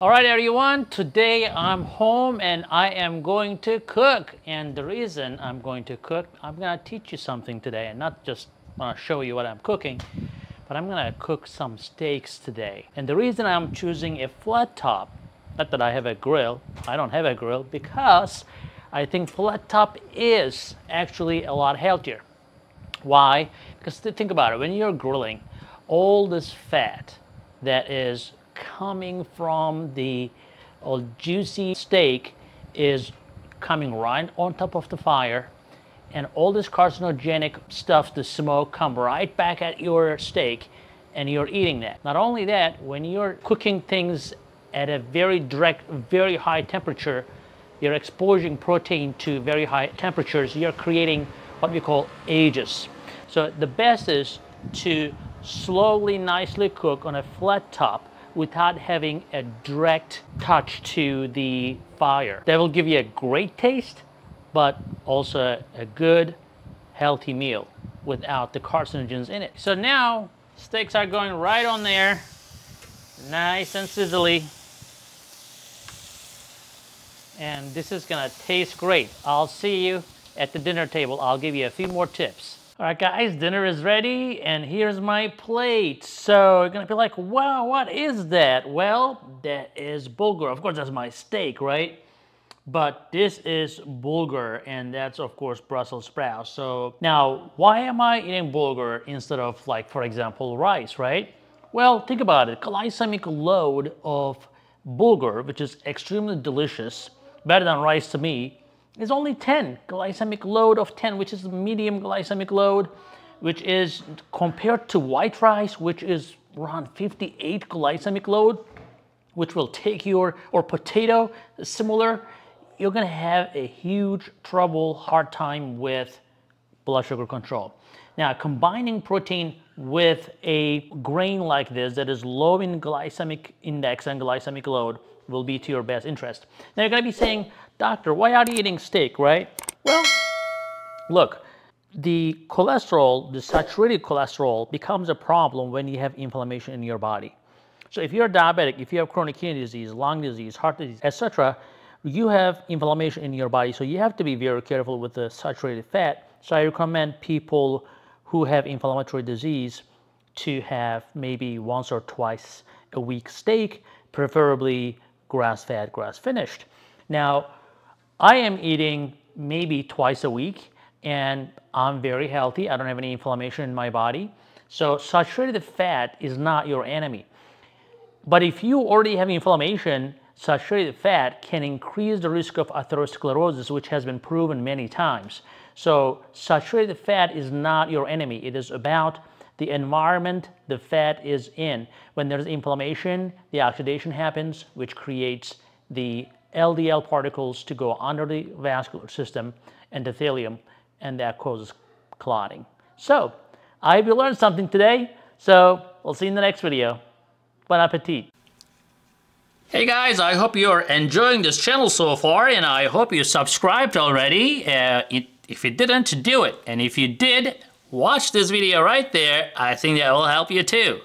All right, everyone, today I'm home and I am going to cook. And the reason I'm going to cook, I'm gonna teach you something today and not just wanna show you what I'm cooking, but I'm gonna cook some steaks today. And the reason I'm choosing a flat top, not that I have a grill, I don't have a grill, because I think flat top is actually a lot healthier. Why? Because think about it, when you're grilling, all this fat that is coming from the uh, juicy steak is coming right on top of the fire and all this carcinogenic stuff, the smoke, come right back at your steak and you're eating that. Not only that, when you're cooking things at a very direct, very high temperature, you're exposing protein to very high temperatures, you're creating what we call AGEs. So the best is to slowly, nicely cook on a flat top without having a direct touch to the fire. That will give you a great taste, but also a good, healthy meal without the carcinogens in it. So now steaks are going right on there, nice and sizzly. And this is gonna taste great. I'll see you at the dinner table. I'll give you a few more tips. All right, guys, dinner is ready, and here's my plate. So you're gonna be like, wow, what is that? Well, that is bulgur. Of course, that's my steak, right? But this is bulgur, and that's, of course, Brussels sprouts. So now, why am I eating bulgur instead of, like, for example, rice, right? Well, think about it. Glycemic load of bulgur, which is extremely delicious, better than rice to me, is only 10, glycemic load of 10, which is medium glycemic load, which is compared to white rice, which is around 58 glycemic load, which will take your, or potato, similar, you're gonna have a huge trouble, hard time with blood sugar control. Now, combining protein with a grain like this that is low in glycemic index and glycemic load will be to your best interest. Now you're gonna be saying, doctor, why are you eating steak, right? Well, look, the cholesterol, the saturated cholesterol becomes a problem when you have inflammation in your body. So if you're diabetic, if you have chronic kidney disease, lung disease, heart disease, etc., you have inflammation in your body. So you have to be very careful with the saturated fat. So I recommend people who have inflammatory disease to have maybe once or twice a week steak, preferably grass-fed, grass-finished. Now, I am eating maybe twice a week and I'm very healthy. I don't have any inflammation in my body. So saturated fat is not your enemy. But if you already have inflammation, saturated fat can increase the risk of atherosclerosis, which has been proven many times. So saturated fat is not your enemy. It is about the environment the fat is in. When there's inflammation, the oxidation happens, which creates the LDL particles to go under the vascular system, endothelium, and that causes clotting. So, I hope you learned something today. So, we'll see you in the next video. Bon appetit. Hey guys, I hope you're enjoying this channel so far, and I hope you subscribed already. Uh, if you didn't, do it. And if you did, watch this video right there. I think that will help you too.